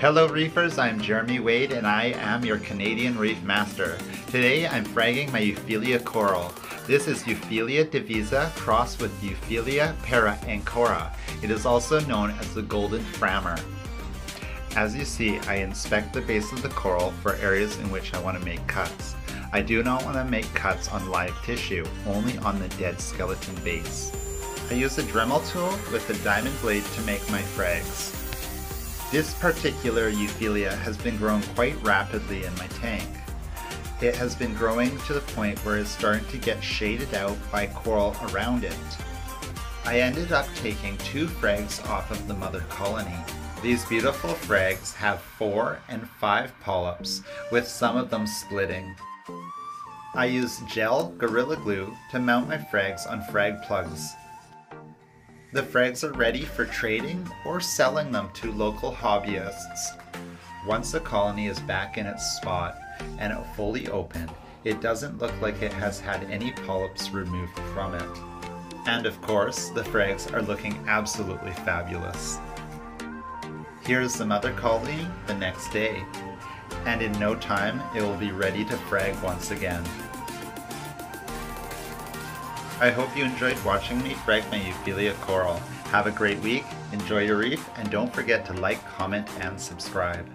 Hello reefers, I'm Jeremy Wade and I am your Canadian Reef Master. Today I'm fragging my Euphyllia coral. This is Euphyllia divisa crossed with Euphyllia para-ancora. It is also known as the golden frammer. As you see, I inspect the base of the coral for areas in which I want to make cuts. I do not want to make cuts on live tissue, only on the dead skeleton base. I use a Dremel tool with a diamond blade to make my frags. This particular Euphyllia has been growing quite rapidly in my tank. It has been growing to the point where it's starting to get shaded out by coral around it. I ended up taking two frags off of the mother colony. These beautiful frags have four and five polyps, with some of them splitting. I use gel Gorilla Glue to mount my frags on frag plugs. The frags are ready for trading or selling them to local hobbyists. Once the colony is back in its spot and fully open, it doesn't look like it has had any polyps removed from it. And of course, the frags are looking absolutely fabulous. Here's the mother colony the next day, and in no time it will be ready to frag once again. I hope you enjoyed watching me frag my Euphyllia coral. Have a great week, enjoy your reef, and don't forget to like, comment, and subscribe.